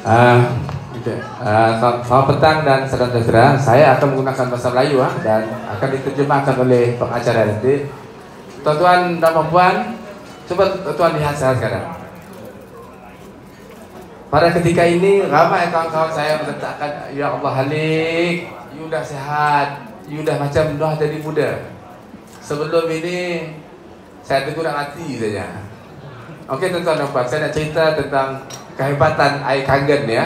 Uh, uh, selamat petang dan saudara-saudara. Saya akan menggunakan bahasa Melayu uh, dan akan diterjemahkan oleh pengacara nanti. Tuan-tuan dan puan, cuba tuan lihat saya sekarang. Pada ketika ini ramai kawan-kawan saya meletakkan Ya Allah Halik You dah sehat You dah macam dah jadi muda Sebelum ini Saya tegur hati saja Okey tuan-tuan dan puan Saya nak cerita tentang Kehebatan air kangen ya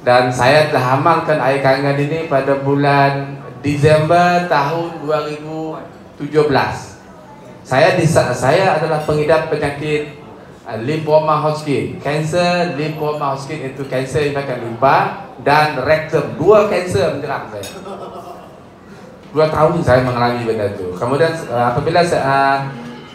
Dan saya telah amalkan air kangen ini Pada bulan Disember tahun 2017 Saya saya adalah pengidap penyakit Uh, lymphoma Hodgkin. Kanser lymphoma Hodgkin itu kanser akan limpa dan rectum. Dua kanser menyerang saya. Dua tahun saya mengalami benda itu. Kemudian uh, apabila saya,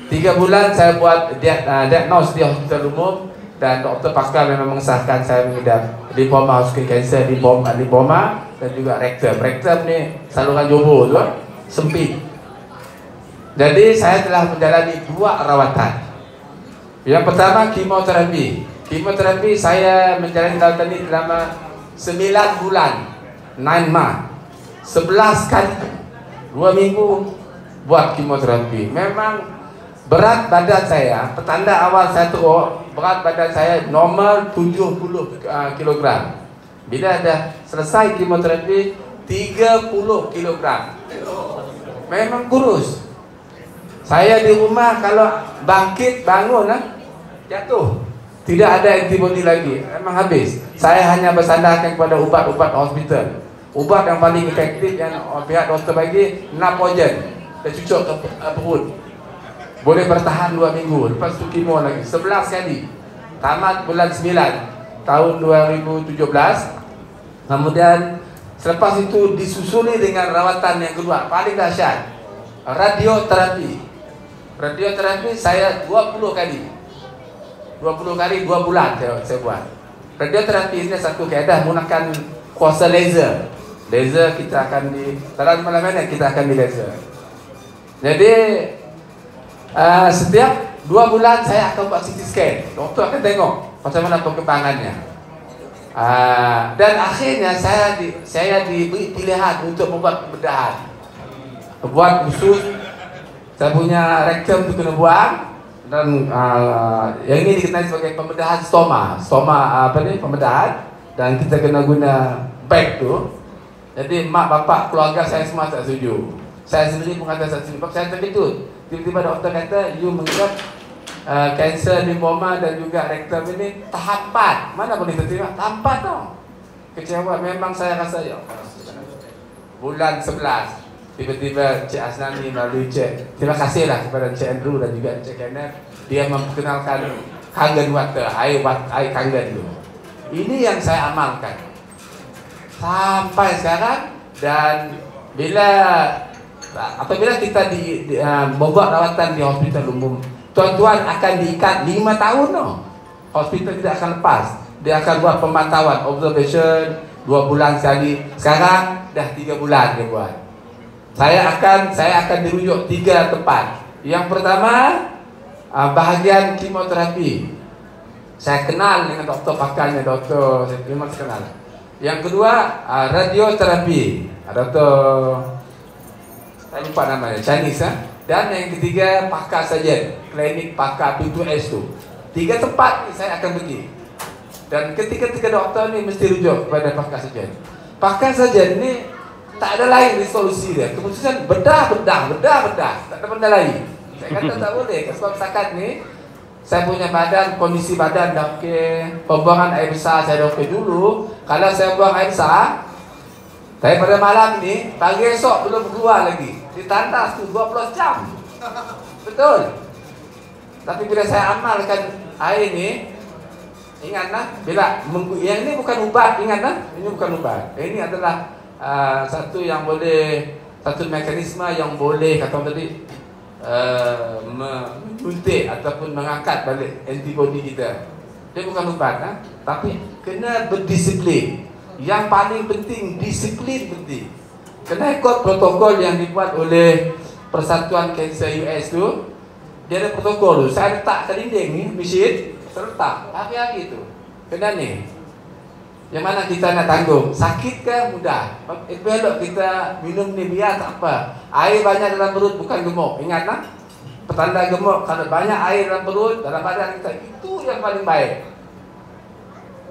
tiga bulan saya buat diagnos di hospital umum dan doktor pakar memang mengesahkan saya mengidap lymphoma Hodgkin kanser lymphoma, lymphoma dan juga rectum. Rectum ni saluran jobo tu sempit. Jadi saya telah menjalani dua rawatan. Yang pertama kemoterapi. Kemoterapi saya menjalani rawatan ini selama 9 bulan. 9 month. 11 kali. 2 minggu buat kemoterapi. Memang berat badan saya, petanda awal saya teruk, berat badan saya normal 70 uh, kg. Bila ada selesai kemoterapi 30 kg. Memang kurus. Saya di rumah kalau bangkit bangun ah jatuh. Tidak ada antibody lagi. Memang habis. Saya hanya bersandarkan kepada ubat-ubat hospital. Ubat yang paling efektif yang pihak doktor bagi Napogen. Dan cucuk ke uh, perut. Boleh bertahan 2 minggu. Lepas tu kemo lagi. 11 kali. Tamat bulan 9 tahun 2017. Kemudian selepas itu disusuli dengan rawatan yang kedua paling dahsyat. Radioterapi. Radioterapi saya 20 kali. 20 kali 2 bulan saya, saya buat Radioterapi ini satu keadaan menggunakan kuasa laser Laser kita akan di Dalam malam ini kita akan di laser Jadi uh, Setiap 2 bulan saya akan buat CT scan. Doktor akan tengok Macam mana perkembangannya. Uh, Dan akhirnya saya di, saya diberi pilihan untuk membuat pembedahan. Buat khusus Saya punya rektum itu kena buang dan uh, yang ini dikenali sebagai pembedahan stoma. Stoma uh, apa ni? Pembedahan. Dan kita kena guna bag tu. Jadi mak bapak keluarga saya semua tak setuju saya sendiri pun kata tak setuju saya terkejut. Tiba-tiba doktor kata you mengidap kanser uh, lymphoma dan juga rektum ini tahap 4 mana boleh terima tahap 4 tau. Kecewa. Memang saya rasa ya bulan 11 tiba-tiba Cik Asnani melalui Cik terima kasihlah kepada Cik Andrew dan juga Cik Kenneth. Dia memperkenalkan kangen water air air kangen itu ini yang saya amalkan. Sampai sekarang dan bila apabila kita di, di uh, membuat rawatan di hospital umum tuan-tuan akan diikat 5 tahun no. hospital tidak akan lepas dia akan buat pemantauan observation 2 bulan sekali sekarang dah 3 bulan dia buat saya akan saya akan dirujuk tiga tempat. Yang pertama uh, bahagian kemoterapi. Saya kenal dengan doktor pakarnya, doktor saya terima kenal. Yang kedua uh, radioterapi. Uh, doktor saya lupa namanya, Chinese ha? Dan yang ketiga pakar saja, klinik pakar pintu S tu. Tiga tempat ni saya akan pergi. Dan ketiga-tiga doktor ni mesti rujuk kepada pakar saja. Pakar saja ni tak ada lain resolusi dia. Keputusan bedah, bedah, bedah, bedah. Tak ada benda lain. Saya kata tak boleh. Sebab sakat ni, saya punya badan, kondisi badan dah okey. Pembuangan air besar saya dah okey dulu. Kalau saya buang air besar, tapi pada malam ni, pagi esok belum keluar lagi. Di tandas tu 12 jam. Betul. Tapi bila saya amalkan air ni, ingatlah bila yang ini bukan ubat, ingatlah, ini bukan ubat. Ini adalah uh, satu yang boleh satu mekanisme yang boleh kata tadi uh, menuntik ataupun mengangkat balik antibody kita. Dia bukan ubat, ha? tapi kena berdisiplin. Yang paling penting disiplin penting. Kena ikut protokol yang dibuat oleh Persatuan Kanser US tu. Dia ada protokol tu. Saya letak ke dinding ni, mesin, letak hari-hari tu. Kena ni. Yang mana kita nak tanggung? Sakit ke mudah? Elok kita minum ni biar tak apa. Air banyak dalam perut bukan gemuk. Ingat tak? Petanda gemuk kalau banyak air dalam perut dalam badan kita itu yang paling baik.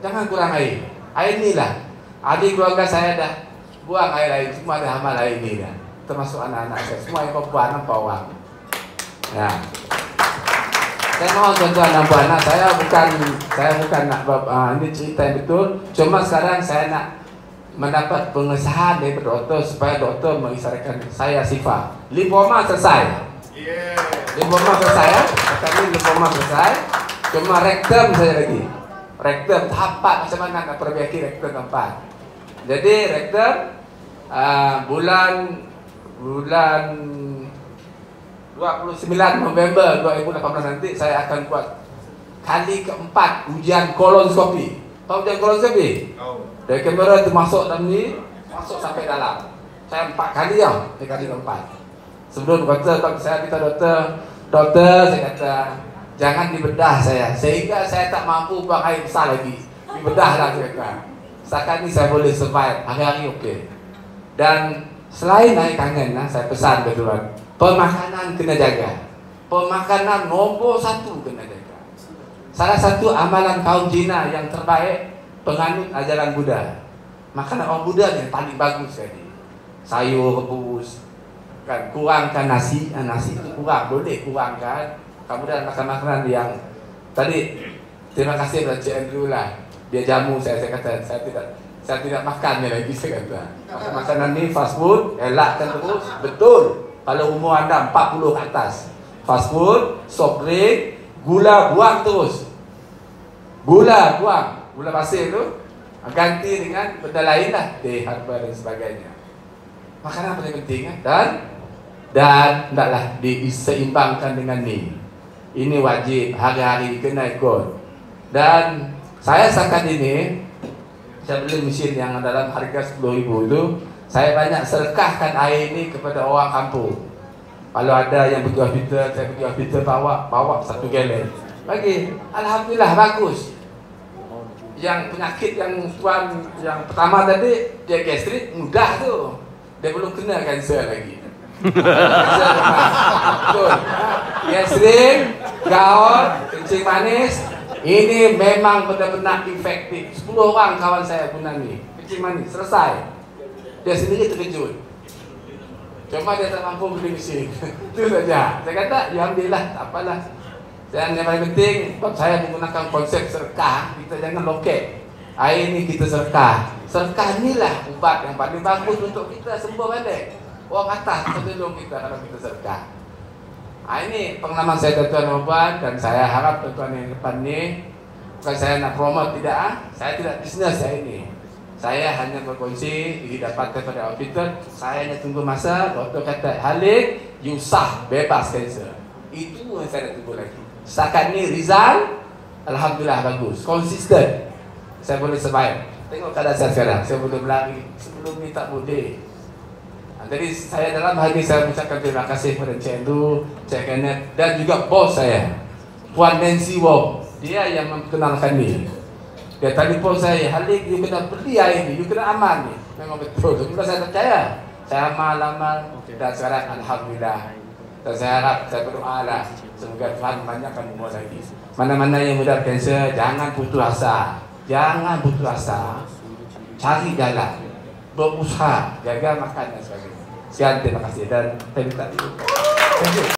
Jangan kurang air. Air ni lah. Adik keluarga saya dah buang air lain semua ada amal air ni kan. Termasuk anak-anak saya semua yang perempuan nampak orang. Ya. Saya mohon tuan-tuan dan puan, saya bukan saya bukan nak uh, ini cerita yang betul. Cuma sekarang saya nak mendapat pengesahan dari doktor supaya doktor mengisyaratkan saya sifat. Lipoma selesai. Yeah. Lipoma selesai ya. Kami lipoma selesai. Cuma rektum saya lagi. Rektum tahap macam mana nak perbaiki rektum tempat. Jadi rektum uh, bulan bulan 29 November 2018 nanti saya akan buat kali keempat ujian kolonoskopi. Tahu ujian kolonoskopi? Tahu. Dari kamera itu masuk dalam ni, masuk sampai dalam. Saya empat kali ya, di kali keempat. Sebelum doktor, kalau saya kata doktor, doktor saya kata jangan dibedah saya, sehingga saya tak mampu buang air besar lagi. Dibedah lah saya kata. Setakat ni saya boleh survive, hari-hari okey. Dan selain naik kangen, saya pesan ke tuan, Pemakanan kena jaga. Pemakanan nombor satu kena jaga. Salah satu amalan kaum Cina yang terbaik Penganut ajaran Buddha. Makanan orang Buddha yang paling bagus tadi Sayur rebus kan? Kurangkan nasi ah, nasi itu kurang. Boleh kurangkan. Kemudian makan makanan yang tadi terima kasih kepada Cik Andrew lah dia jamu saya saya kata saya tidak saya tidak makannya lagi saya kata. Makanan ni fast food elakkan terus. Betul. Kalau umur anda 40 ke atas Fast food, soft drink Gula buang terus. Gula buang. Gula pasir tu Ganti dengan benda lain lah Teh, harba dan sebagainya. Makanan paling penting kan? Dan Dan Tidaklah diseimbangkan dengan ni. Ini wajib Hari-hari kena ikut Dan Saya sakat ini Saya beli mesin yang dalam harga RM10,000 itu saya banyak serkahkan air ini kepada orang kampung. Kalau ada yang pergi hospital, saya pergi hospital bawa, bawa satu galen. Bagi, Alhamdulillah bagus. Yang penyakit yang tuan yang pertama tadi dia gastrik mudah tu. Dia belum kena kanser lagi. Betul. Gastrik, gaut, kencing manis, ini memang benar-benar efektif. 10 orang kawan saya guna ni. Kencing manis. Selesai. Dia sendiri terkejut. Cuma dia tak mampu beli mesin itu saja. Saya kata ya alhamdulillah. Tak apalah. Dan yang paling penting saya menggunakan konsep serkah. Kita jangan loket air ni kita serkah. Serkah inilah ubat yang paling bagus untuk kita. Sembuh balik. Orang atas tolong kita kalau kita serkah Ha, ini pengalaman saya tuan-tuan dan dan saya harap tuan-tuan yang depan ni bukan saya nak promote tidak ah. Saya tidak bisnes saya ini. Saya hanya berkongsi didapatkan pada auditor. Saya hanya tunggu masa Doktor kata Halik You sah bebas kanser Itu yang saya nak tunggu lagi. Setakat ni Rizal Alhamdulillah bagus. Konsisten. Saya boleh survive. Tengok keadaan saya sekarang. Saya boleh berlari. Sebelum ni tak boleh Jadi saya dalam hal ini Saya mengucapkan terima kasih kepada Cik Andrew Cik Kenneth Dan juga bos saya Puan Nancy Wong Dia yang memperkenalkan ni dia telefon saya, Halik, you kena beli air ni, you kena aman ni. Memang betul. Sebab saya percaya. Saya amal-amal okay. dan sekarang Alhamdulillah. Dan saya harap, saya berdoa lah. Semoga Tuhan banyakkan umur lagi. Mana-mana yang mudah kanser, jangan putus asa. Jangan putus asa. Cari jalan. Berusaha. Jaga makan dan sebagainya. Sekian, terima kasih. Dan terima kasih. Thank you.